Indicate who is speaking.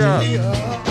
Speaker 1: Russia.